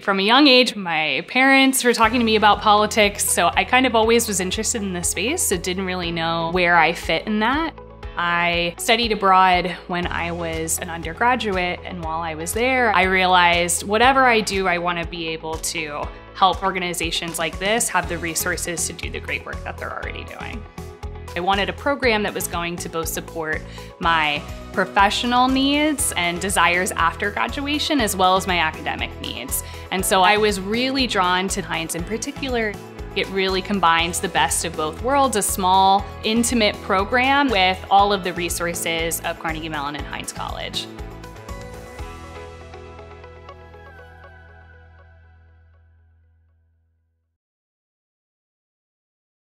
From a young age, my parents were talking to me about politics, so I kind of always was interested in the space, so didn't really know where I fit in that. I studied abroad when I was an undergraduate, and while I was there, I realized whatever I do, I want to be able to help organizations like this have the resources to do the great work that they're already doing. I wanted a program that was going to both support my professional needs and desires after graduation as well as my academic needs. And so I was really drawn to Heinz in particular. It really combines the best of both worlds, a small, intimate program with all of the resources of Carnegie Mellon and Heinz College.